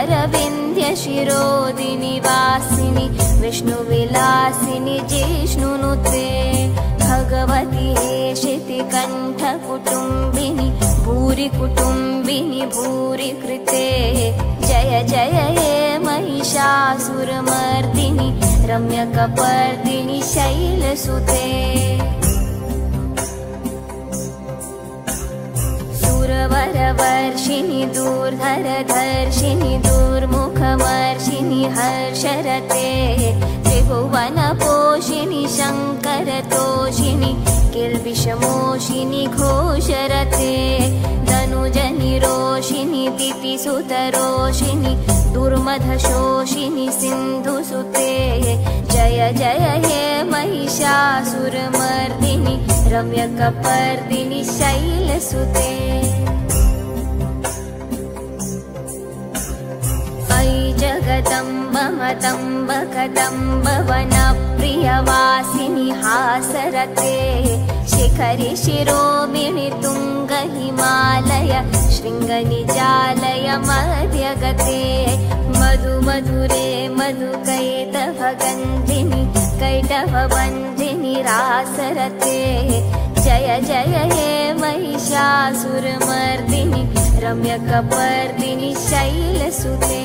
गिरिवरविन्द्यशिरोदिनि वासिनि विष्णुविलासिनि जिष्णुनुते भगवति हेशितिकण्ठकुटुम्बिनि भूरि कुटुम्बिनि भूरि कृते। जय जय हे महिषासुरमर्दिनि रम्यकपर्दिनि शैलसुते सुरवरवर्षिणि दूर्धरधर्षिणि दूर्मुखमर्षिणि हर्षरते त्रिभुवनपोषिणि शङ्करतोषिणि किल्बिषमोषिनि घोषरते धनुजनि रोषिणि दितिसुतरोषिणि सिन्धुसुते जय जय हे महिषासुरमर्दिनि रम्यकपर्दिनि शैलसुते जगदम्ब मतम्ब कदम्ब वनप्रियवासिनि हासरते शिखरि शिरोमिणि तुङ्ग हिमालय शृङ्गनिजालय मध्यगते। मधु मधुरे मधुकैतभगन्धिनि कैटभवन्धिनि रासरते जय जय हे महिषासुरमर्दिनि रम्यकपर्दिनि शैलसुते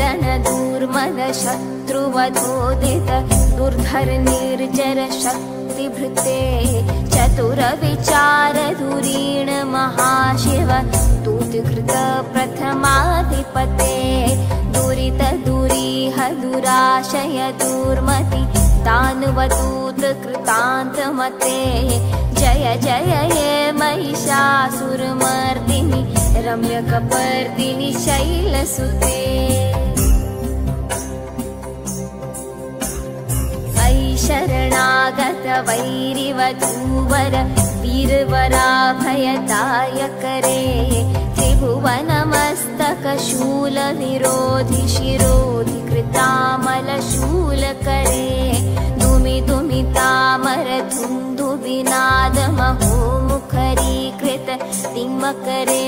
ऐरणदूर्मद शत्रुवधोदित दुर्धर निर्जर शक्तिभृते चतुरविचारधुरीण महाशिव दूतकृत प्रथमाधिपते दुरित दुरीह दुराशय दूर्मति दानवदूत कृतान्तमते जय जय हे महिषासुरमर्दिनि रम्यकपर्दिनि शैलसुते वैरिवधूवर वीरवराभयदायकरे त्रिभुवनमस्तकशूलविरोधि शिरोधि कृतामलशूलकरे दुमि दुमि तामर धुन्धुविनादमहो मुखरीकृत तिमकरे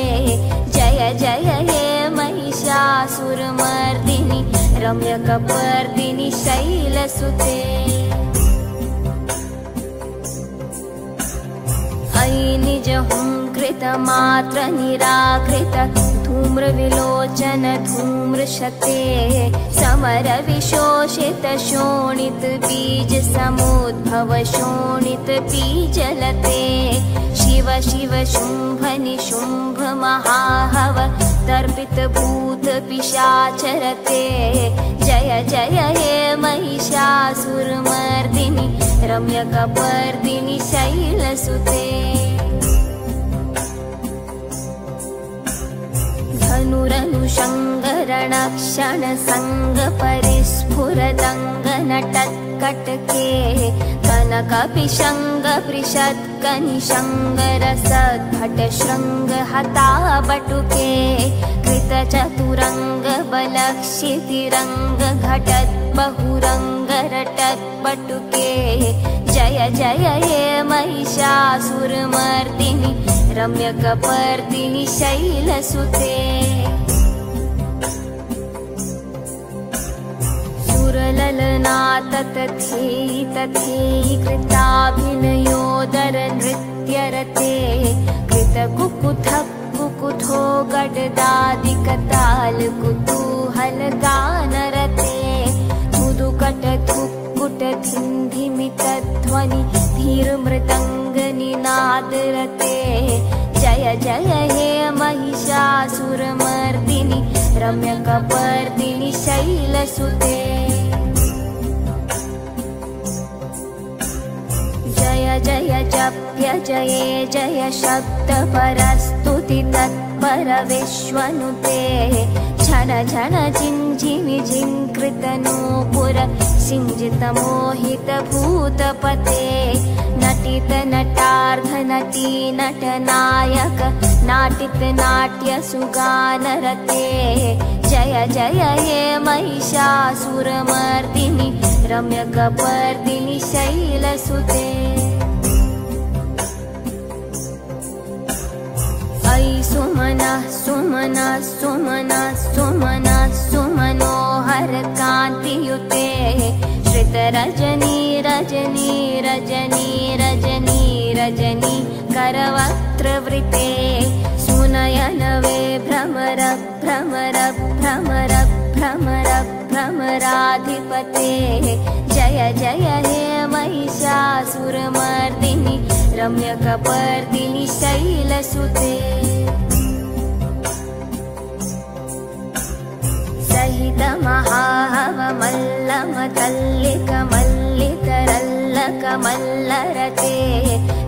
जय जय हे महिषासुरमर्दिनि रम्यकपर्दिनि शैलसुते निज हुङ्कृतमात्र निराकृत धूम्रविलोचन धूम्रशते समरविशोषित शोणित बीज समुद्भव शोणित बीजलते शिव शिव शुम्भ निशुम्भ महाहव तर्पित भूत पिशाचरते जय जय हे महिषासुरमर्दिनि रम्यकपर्दिनि शैलसुते परिस्फुरदङ्गनटत्कटके कनकपिशङ्ग पृषत्कनिशङ्गरसद्भट शृङ्ग हताबटुके कृतचतुरङ्ग बलक्षितिरङ्ग घटत् बहुरङ्गरटत्पटुके जय जय हे महिषासुरमर्दिनि रम्यकपर्दिनि शैलसुते तथेयि कृताभिनयोदर नृत्यरते कृतकुकुथः कुकुथो गडदादिकताल कुतूहल गानरते मुदुकट थुक्कुट धिन्धिमितध्वनि धीर्मृदङ्गनिनादरते जय जय हे महिषासुरमर्दिनि रम्यक रम्यकपर्दिनि शैलसुते जय जप्य जये जय शब्दपरस्तुति तत्परविश्वनुते झन झन जिञ्झिमि जिङ्कृतनूपुर सिञ्जितमोहितभूतपते नटित नटार्ध नटी नटनायक नाटित नाट्यसुगानरते जय जय हे महिषासुरमर्दिनि रम्यकपर्दिनि शैलसुते सुमना सुमना सुमना सुमना सुमनोहर कान्तियुते श्रितरजनी रजनी रजनी रजनी रजनी करवक्त्रवृते सुनयनवे भ्रमर भ्रमर भ्रमर भ्रमर भ्रमराधिपते जय जय हे महिषासुरमर्दिनि रम्यकपर्दिनि शैलसुते महाहवमल्लमतल्लिकमल्लिकरल्लकमल्लरते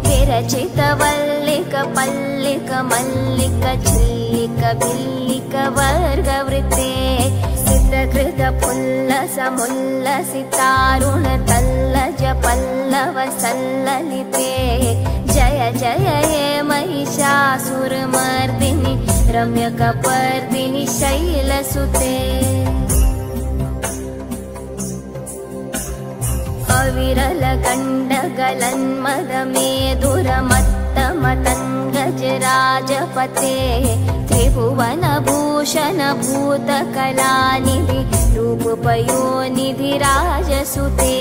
विरचितवल्लिक पल्लिक मल्लिक चिल्लिक बिल्लिक वर्गवृते सितकृत पुल्लसमुल्लसितारुण तल्लज पल्लव सल्ललिते जय जय हे महिषासुरमर्दिनि रम्यकपर्दिनि शैलसुते अविरलकण्डगलन्मदमेदुरमत्तमतङ्गजराजपते त्रिभुवनभूषणभूतकलानिधि रूपपयोनिधिराजसुते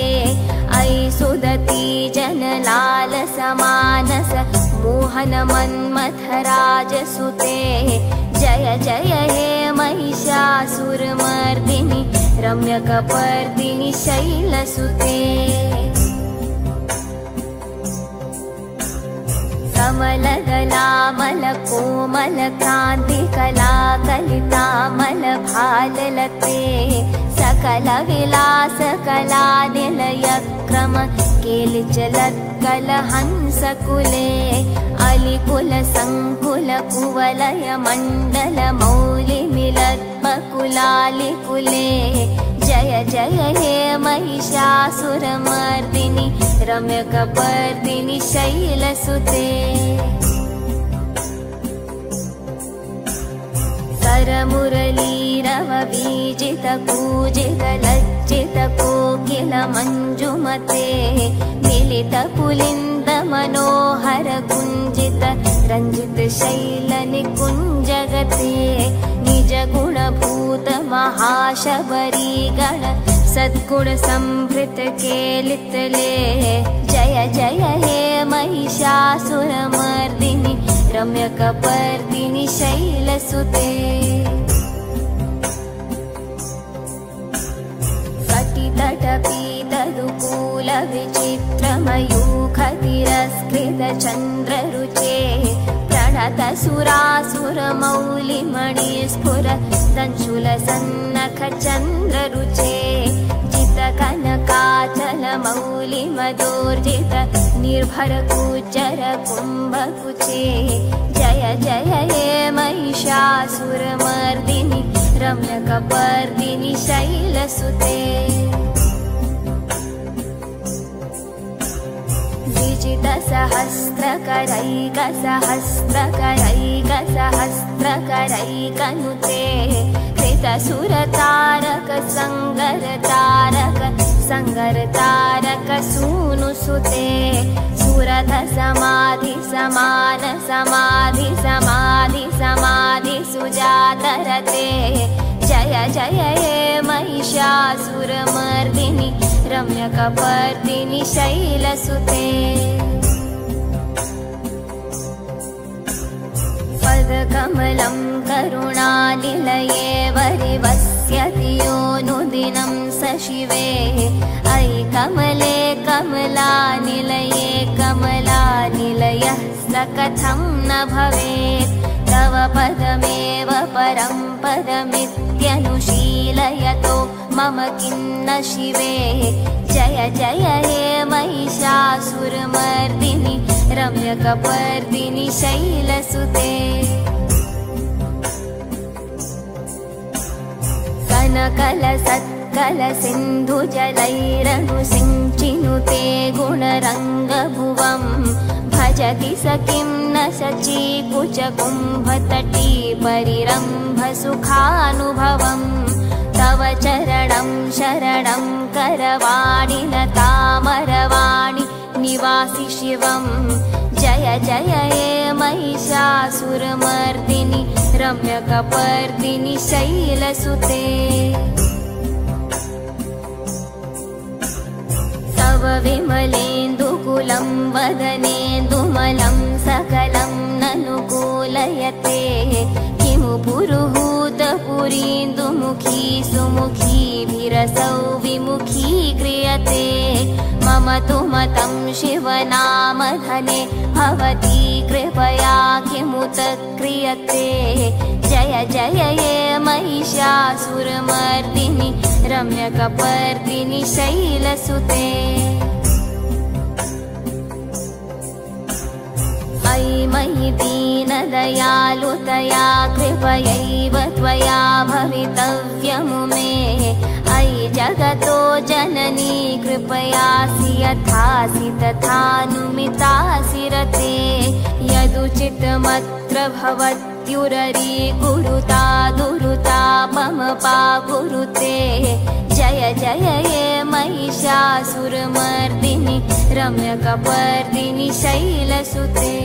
अयि सुदती जनलाल समानस मोहन मन्मथराजसुते जय जय हे महिषासुरमर्दिनि रम्यकपर्दिनि शैलसुते। कमलगलामलकोमलकान्तिकलाकलितामलभाललते सकलविलासकलानिलयक्रम केलिचलत्कलहंसकुले अलिकुलसङ्कुलकुवलयमण्डलमौलिमिलद्मकुलालिकुले जय जय हे महिषासुरमर्दिनि रम्यकपर्दिनि शैलसुते करमुरलीरवबीजित पूजित लज्जित कोकिल मञ्जुमते मिलित पुलिन्द मनोहर कुञ्जित रञ्जित शैलनिकुञ्जगते निज गुणभूत महाशबरीगण सद्गुण संभृत केलितले जय जय हे महिषासुरमर्दिनि रम्यकपर्दिनि शैलसुते। कटितटपीतदुकूलविचित्रमयूखतिरस्कृतचन्द्ररुचे प्रणतसुरासुरमौलिमणिस्फुर दंशुलसन्नखचन्द्ररुचे जितकनकाचलमौलिमदोर्जित निर्भरकुचर कुम्भकुचे। जय जय हे महिषासुरमर्दिनि रम्यकपर्दिनि शैलसुते विजितसहस्रकरैकसहस्रकरैकसहस्रकरैकनुते कृतसुरतारक सङ्गरतारक सङ्गरतारक सूनुसुते सुरथ समाधि समान समाधि समाधि समाधि सुजातरते। जय जय हे महिषासुरमर्दिनि रम्यकपर्दिनि शैलसुते। पदकमलं करुणानिलये वरिवस्यति योनुदिनं स शिवे। अयि कमले कमलानिलये कमलानिलयः स कथं न भवेत्। तव पदमेव परं पदमित्यनुष यतो मम किन्न शिवे। जय जय हे महिषासुरमर्दिनि रम्यकपर्दिनि शैलसुते। कनकल सिन्धुजलैरनुसिञ्चिनुते गुणरङ्गभुवम्। भजति स किं न शची कुचकुम्भतटी परिरम्भसुखानुभवम्। तव चरणं शरणं करवाणि न तामरवाणि निवासि शिवम्। जय जय हे महिषासुरमर्दिनि रम्यकपर्दिनि शैलसुते विमलेन्दुकुलं वदनेन्दुमलं सकलं ननुकूलयते किमु पुरुहूतपुरीन्दुमुखी सुमुखीभिरसौ विमुखी क्रियते। मम तु मतं शिवनामधने भवती कृपया किमुत क्रियते जय जय ये महिषासुरमर्दिनि रम्यकपर्दिनि शैलसुते। अयि मयि दीनदयालुतया कृपयैव त्वया भवितव्यमु मे। अयि जगतो जननी कृपयासि यथासि तथानुमितासि रते यदुचितमत्र भवत्युररी कुरुता दुरुता मम पाकुरुते जय जय ये महिषासुरमर्दिनि रम्यकपर्दिनि शैलसुते